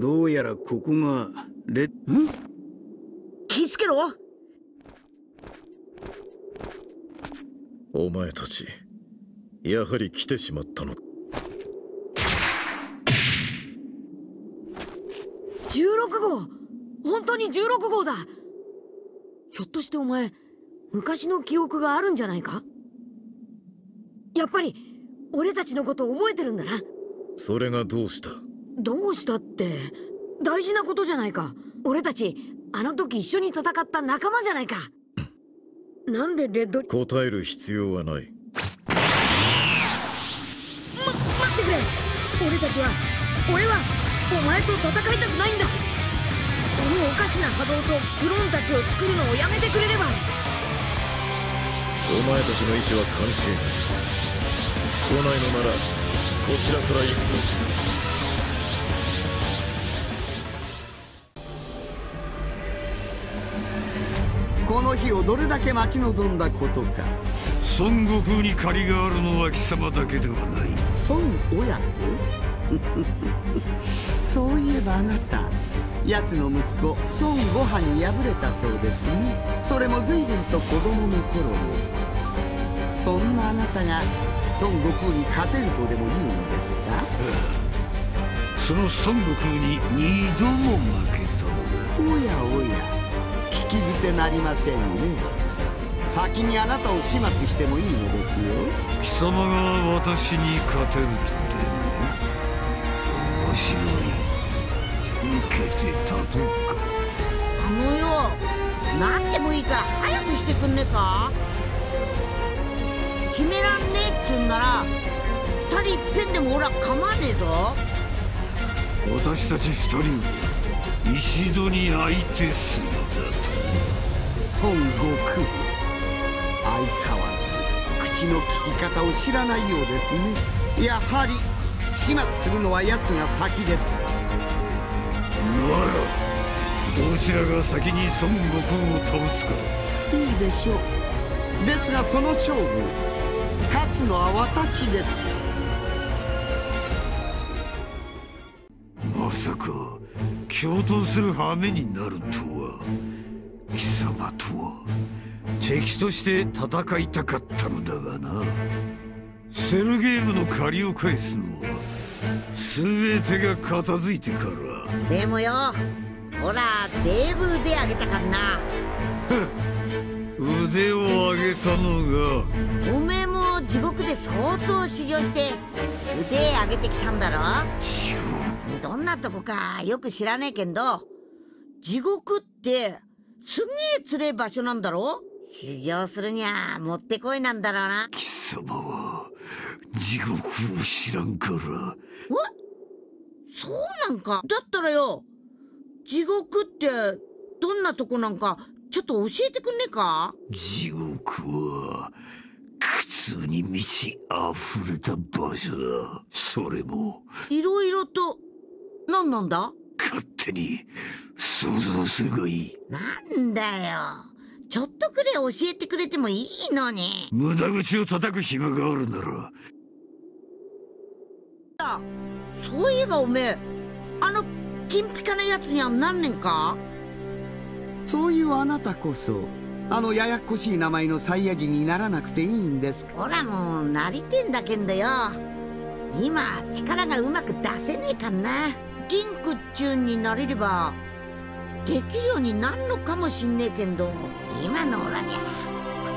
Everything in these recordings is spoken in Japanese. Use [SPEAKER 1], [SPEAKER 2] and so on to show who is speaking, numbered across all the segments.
[SPEAKER 1] どうやらここがレん？
[SPEAKER 2] 気付けろ。
[SPEAKER 3] お前たちやはり来てしまったの
[SPEAKER 2] 16号。本当に16号だ。ひょっとしてお前昔の記憶があるんじゃないか？やっぱり俺たちのこと覚えてるんだな。
[SPEAKER 3] それがどうした？
[SPEAKER 2] どうしたって大事なことじゃないか。俺たちあの時一緒に戦った仲間じゃないか。なんでレッド
[SPEAKER 3] 答える必要はない。
[SPEAKER 2] ま待ってくれ。俺たちは俺はお前と戦いたくないんだ。このおかしな波動とクローンたちを作るのをやめてくれれば。
[SPEAKER 3] お前たちの意志は関係ない。来ないのならこちらから行くぞ
[SPEAKER 4] この日をどれだけ待ち望んだことか。
[SPEAKER 5] 孫悟空に借りがあるのは貴様だけではない。
[SPEAKER 4] 孫親子？そういえばあなた奴の息子孫悟飯に敗れたそうですね。それも随分と子供の頃にそんなあなたが孫悟空に勝てるとでも言うのですか？
[SPEAKER 5] その孫悟空に二度も負けた
[SPEAKER 4] おやおや。聞き捨てなりませんね。先にあなたを始末してもいいのですよ。
[SPEAKER 5] 貴様が私に勝てるとでも面白い。受けてたとか。
[SPEAKER 6] あのよ何でもいいから早くしてくんねえか。決めらんねえっちゅうんなら二人いっぺんでも俺は構わねえぞ。
[SPEAKER 5] 私たち二人を一度に相手する
[SPEAKER 4] 孫悟空。相変わらず口の利き方を知らないようですね。やはり始末するのは奴が先です。
[SPEAKER 5] ならどちらが先に孫悟空を倒すか。
[SPEAKER 4] いいでしょう。ですがその勝負勝つのは私です。
[SPEAKER 5] まさか共闘する羽目になるとは貴様とは敵として戦いたかったのだがな。セルゲームの借りを返すのは全てが片付いてから。
[SPEAKER 6] でもよほらデーブ腕あげたかんな。
[SPEAKER 5] 腕を上げたのが
[SPEAKER 6] おめえも地獄で相当修行して腕上げてきたんだろ？どんなとこかよく知らねえけんど。地獄ってすげえつれえ場所なんだろ？修行するにゃもってこいなんだろうな。
[SPEAKER 5] 貴様は地獄を知らんから。
[SPEAKER 6] そうなんか。だったらよ地獄ってどんなとこなんかちょっと教えてくんねえか？
[SPEAKER 5] 地獄は苦痛に満ち溢れた場所だ。それも
[SPEAKER 6] いろいろと何なんだ？
[SPEAKER 5] 勝手に想像するがい。い
[SPEAKER 6] なんだよ。ちょっとくれ教えてくれてもいいのに。
[SPEAKER 5] 無駄口を叩く暇があるなら。
[SPEAKER 6] そういえばおめえあの金ピカなやつには何年か？
[SPEAKER 4] そういうあなたこそあのややこしい名前のサイヤ人にならなくていいんですか？
[SPEAKER 6] ほらもうなりてんだけんだよ。今力がうまく出せねえかんな。リンクっちゅうんになれればできるようになんのかもしんねえけんど。今のオラにゃ。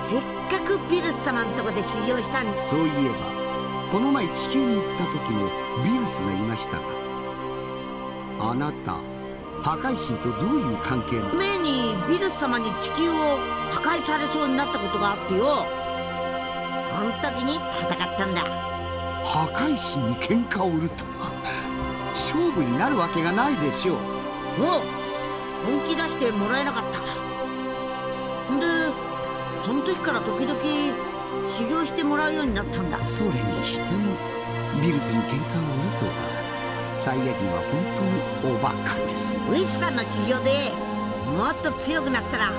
[SPEAKER 6] せっかくビルス様んとこで修行したん
[SPEAKER 4] そういえばこの前地球に行った時もビルスがいましたが。あなた破壊神とどういう関係なの？
[SPEAKER 6] 前にビルス様に地球を破壊されそうになったことがあってよ。そん時に戦ったんだ。
[SPEAKER 4] 破壊神に喧嘩を売るとは。勝負になるわけがないでしょう。
[SPEAKER 6] もう本気出してもらえなかった。でその時から時々修行してもらうようになったんだ。
[SPEAKER 4] それにしてもビルスに喧嘩を売るとはサイヤ人は本当におバカです。
[SPEAKER 6] ウィスさんの修行でもっと強くなったら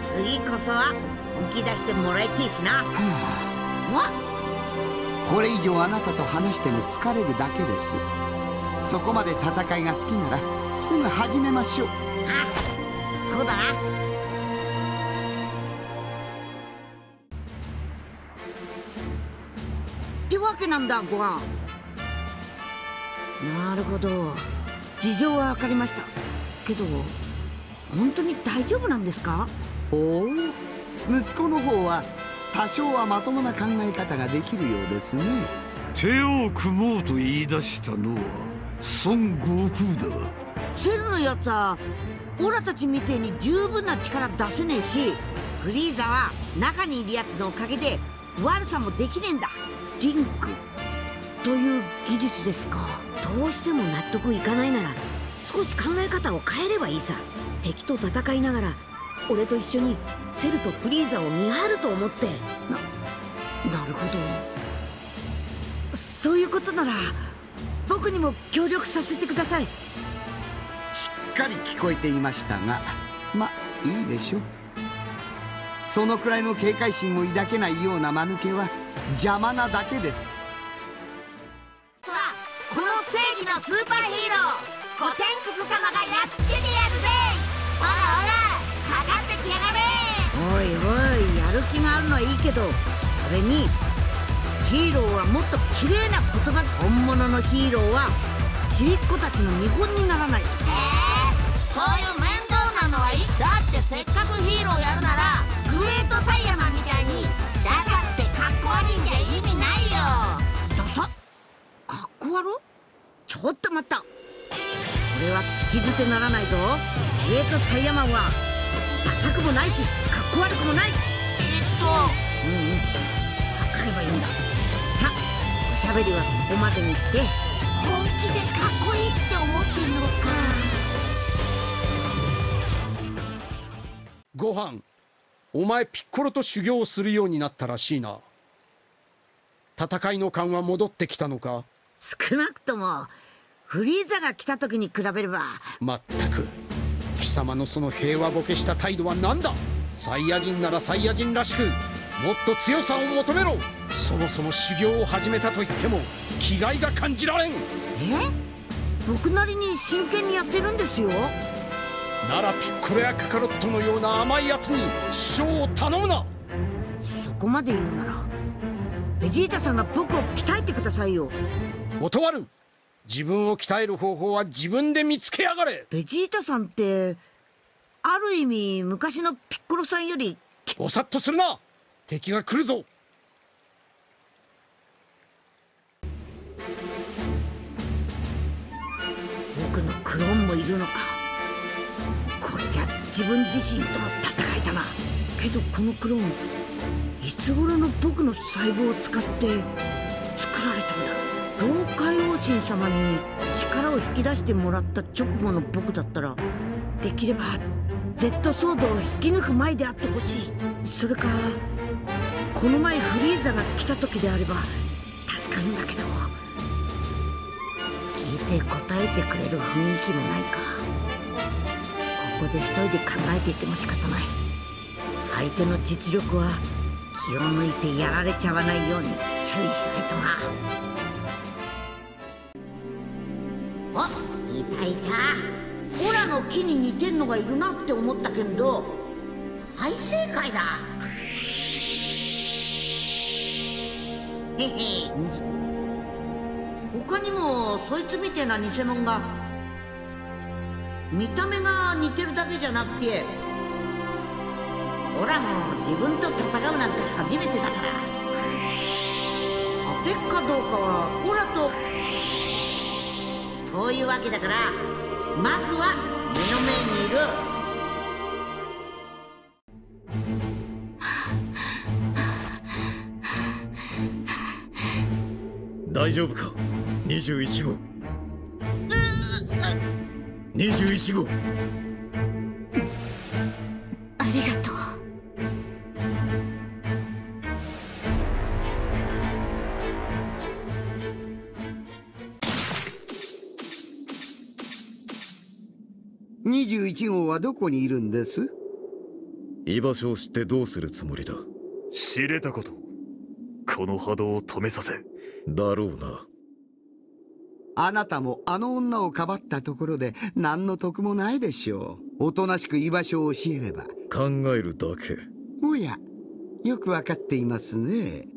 [SPEAKER 6] 次こそは本気出してもらいてえしな。
[SPEAKER 4] は
[SPEAKER 6] わ
[SPEAKER 4] あこれ以上あなたと話しても疲れるだけです。そこまで戦いが好きならすぐ始めましょう
[SPEAKER 6] あそうだな。ってわけなんだご飯なるほど。事情は分かりました。けど本当に大丈夫なんですか？
[SPEAKER 4] ほう。息子の方は多少はまともな考え方ができるようですね。
[SPEAKER 5] 手を組もうと言い出したのは孫悟空だ
[SPEAKER 6] セルのやつはオラたちみてえに十分な力出せねえしフリーザは中にいるやつのおかげで悪さもできねえんだ。リンク。という技術ですか。
[SPEAKER 2] どうしても納得いかないなら少し考え方を変えればいいさ。敵と戦いながら俺と一緒にセルとフリーザを見張ると思って。
[SPEAKER 6] なるほど。そういうことなら僕にも協力させてください
[SPEAKER 4] かり聞こえていましたがまいいでしょう。そのくらいの警戒心も抱けないような間抜けは邪魔なだけです。
[SPEAKER 6] はこの正義のスーパーヒーローコテンクス様がやっつけてやるぜ。ほらほらかかってきやがれ。おいおいやる気があるのはいいけどそれにヒーローはもっと綺麗な言葉本物のヒーローはちびっ子たちの見本にならない。えー、そういう面倒なのはいい。だってせっかくヒーローやるならグレートサイヤマンみたいにダサってかっこ悪いんじゃ意味ないよ。ダサかっこ悪ちょっと待った。これは聞き捨てならないぞ。グレートサイヤマンはダサくもないしかっこ悪くもない。えっとうんうん。分かればいいんだ。さあおしゃべりはここまでにして。本気でかっこいいって思ってんのか
[SPEAKER 7] ご飯お前ピッコロと修行をするようになったらしいな。戦いの勘は戻ってきたのか？
[SPEAKER 6] 少なくともフリーザが来た時に比べれば。
[SPEAKER 7] まったく。貴様のその平和ボケした態度は何だ？サイヤ人ならサイヤ人らしくもっと強さを求めろ！そもそも修行を始めたと言っても気概が感じられん。
[SPEAKER 6] え？僕なりに真剣にやってるんですよ
[SPEAKER 7] ならピッコロやカカロットのような甘いやつに師匠を頼むな。
[SPEAKER 6] そこまで言うならベジータさんが僕を鍛えてくださいよ。
[SPEAKER 7] 断る。自分を鍛える方法は自分で見つけやがれ。
[SPEAKER 6] ベジータさんってある意味昔のピッコロさんより
[SPEAKER 7] ぼさっとするな。敵が来るぞ。
[SPEAKER 6] 僕のクローンもいるのか自分自身との戦いだな。けどこのクローンいつ頃の僕の細胞を使って作られたんだ。老海王神様に力を引き出してもらった直後の僕だったらできれば Z ソードを引き抜く前であってほしい。それかこの前フリーザが来た時であれば助かるんだけど。聞いて答えてくれる雰囲気もないか。ここで一人で考えていても仕方ない。相手の実力は気を抜いてやられちゃわないように注意しないとな。おいたい。たオラの木に似てんのがいるなって思ったけど大正解だ。へへ。他にもそいつみてえな偽物が見た目が似てるだけじゃなくてオラも自分と戦うなんて初めてだから。勝てっかどうかはオラとそういうわけだからまずは目の前にいる。
[SPEAKER 3] 大丈夫か？21号。21号。
[SPEAKER 2] ありがとう。
[SPEAKER 4] 21号はどこにいるんです？
[SPEAKER 3] 居場所を知ってどうするつもりだ？
[SPEAKER 8] 知れたこと。この波動を止めさせ。
[SPEAKER 3] だろうな
[SPEAKER 4] あなたもあの女をかばったところで何の得もないでしょう。おとなしく居場所を教えれば。
[SPEAKER 3] 考えるだけ。
[SPEAKER 4] おやよくわかっていますね。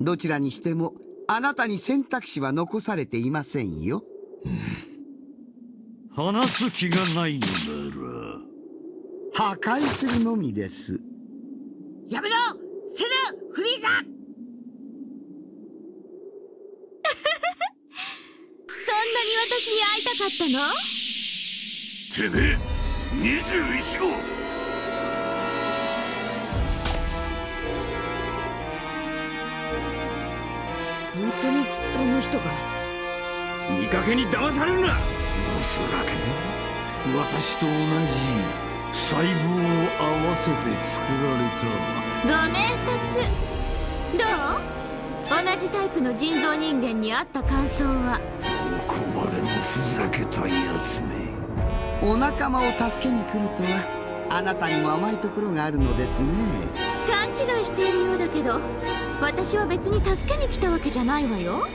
[SPEAKER 4] どちらにしてもあなたに選択肢は残されていませんよ。
[SPEAKER 5] 話す気がないのなら。
[SPEAKER 4] 破壊するのみです。
[SPEAKER 6] やめろセルフリーザ
[SPEAKER 8] そんなに私に会いたかったの？
[SPEAKER 3] てめえ21号。
[SPEAKER 2] 本当にこの人が？
[SPEAKER 1] 見かけに騙されるな。
[SPEAKER 5] おそらく私と同じ細胞を合わせて作られ
[SPEAKER 8] ご明察どう？同じタイプの人造人間に会った感想は？
[SPEAKER 5] こまでもふざけたやつめ。
[SPEAKER 4] お仲間を助けに来るとはあなたにも甘いところがあるのですね。
[SPEAKER 8] 勘違いしているようだけど私は別に助けに来たわけじゃないわよ。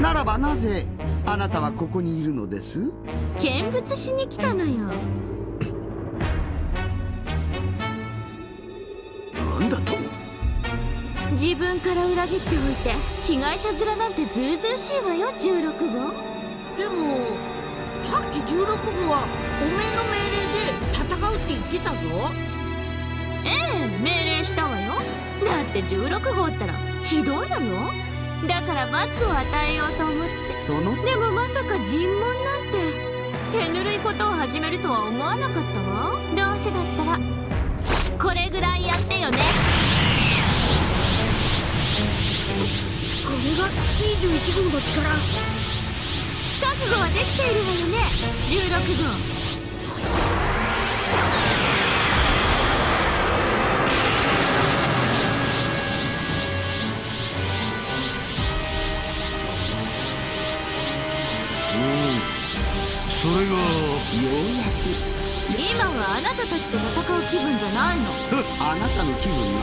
[SPEAKER 4] ならばなぜあなたはここにいるのです？
[SPEAKER 8] 見物しに来たのよ自分から裏切っておいて被害者面なんてずうずうしいわよ16号。
[SPEAKER 6] でもさっき16号はおめえの命令で戦うって言ってたぞ。
[SPEAKER 8] ええ命令したわよ。だって16号ったらひどいのよ。だから罰を与えようと思って。
[SPEAKER 4] その？
[SPEAKER 8] でもまさか尋問なんて。手ぬるいことを始めるとは思わなかったわ。どうせだったらこれぐらいやってよね
[SPEAKER 2] が21号の力。
[SPEAKER 8] 覚悟はできているわよね。16号
[SPEAKER 5] それが
[SPEAKER 4] ようや
[SPEAKER 8] 今はあなたたちと戦う気分じゃないの。
[SPEAKER 4] くあなたの気分な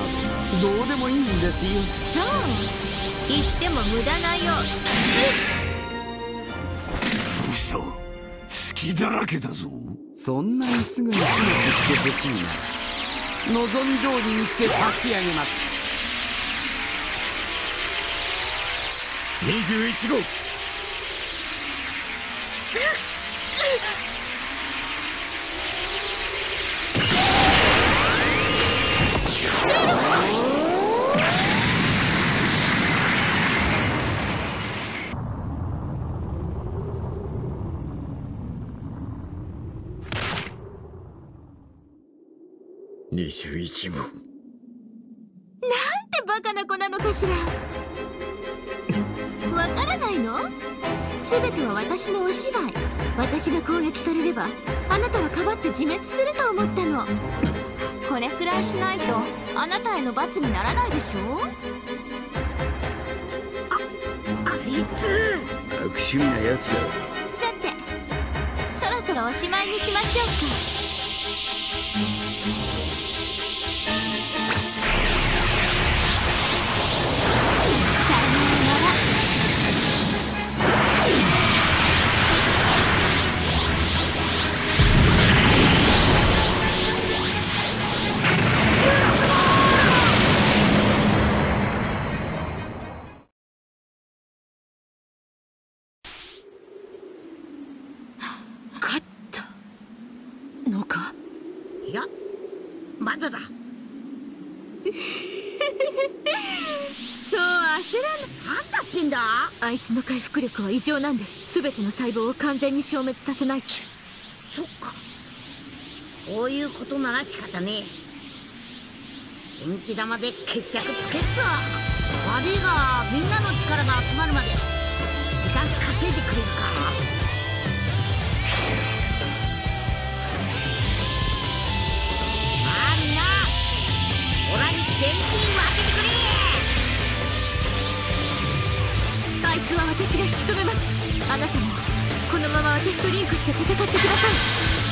[SPEAKER 4] どどうでもいいんですよ。
[SPEAKER 8] そう言っても無駄なよ
[SPEAKER 5] どうした隙だらけだぞ。
[SPEAKER 4] そんなにすぐに始末してほしいなら望み通りにして差し上げます。
[SPEAKER 3] 21号21号
[SPEAKER 8] ってバカな子なのかしら。わからないの？全ては私のお芝居。私が攻撃されればあなたはかばって自滅すると思ったの。これくらいしないとあなたへの罰にならないでしょ？
[SPEAKER 2] あいつ。
[SPEAKER 1] 悪趣味なやつだ。
[SPEAKER 8] さてそろそろおしまいにしましょうか
[SPEAKER 6] まだだ。
[SPEAKER 8] そう焦らない。
[SPEAKER 6] なんだってんだ。
[SPEAKER 8] あいつの回復力は異常なんです。全ての細胞を完全に消滅させないと
[SPEAKER 6] そっか。そういうことなら仕方ねえ。元気玉で決着つけっぞ。悪いがみんなの力が集まるまで時間稼いでくれるかみんなオラに現金分けてくれ。
[SPEAKER 8] あいつは私が引き止めます。あなたもこのまま私とリンクして戦ってください。